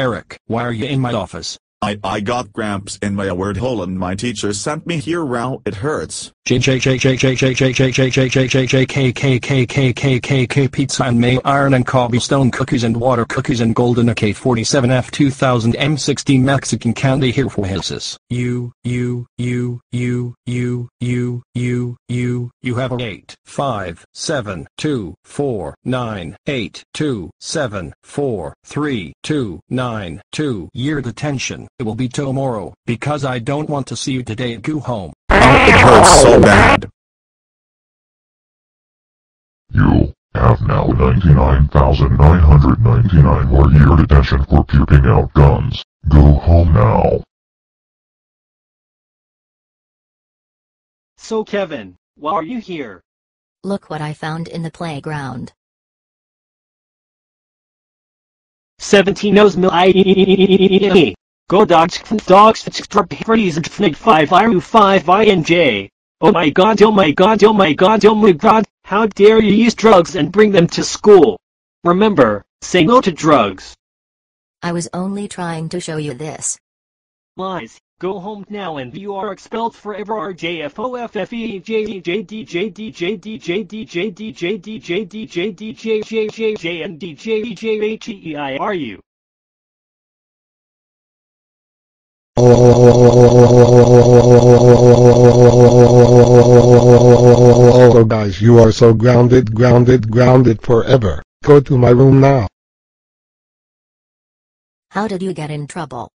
Eric, why are you in my office? I I got cramps in my word hole and my teacher sent me here wow it hurts. J J J J J J J J J J J J J K K K K K K K pizza and mayo iron and cobblestone cookies and water cookies and golden AK-47F 2000 M16 Mexican candy here for Hilsus. You, you, you, you, you, you, you, you, you have 8, 5, 7, 2, 4, 9, 8, 2, 7, 4, 3, 2, 9, 2 year detention. It will be tomorrow, because I don't want to see you today go home. Oh, it hurts so bad. You have now 99,999 more year detention for puking out guns. Go home now. So Kevin, why are you here? Look what I found in the playground. 17 knows mil I Go dogs dogs pretties and fnig 5 IRU 5 INJ. Oh my god oh my god oh my god oh my god how dare you use drugs and bring them to school. Remember, say no to drugs. I was only trying to show you this. Lies. Go home now and you are expelled forever RJFOFFEJDJDJDJDJDJDJDJDJDJDJDJ Oh guys you are so grounded grounded grounded forever. Go to my room now. How did you get in trouble?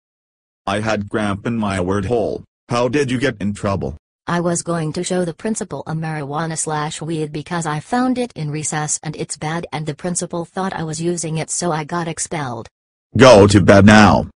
I had cramp in my word hole. How did you get in trouble? I was going to show the principal a marijuana slash weed because I found it in recess and it's bad and the principal thought I was using it so I got expelled. Go to bed now.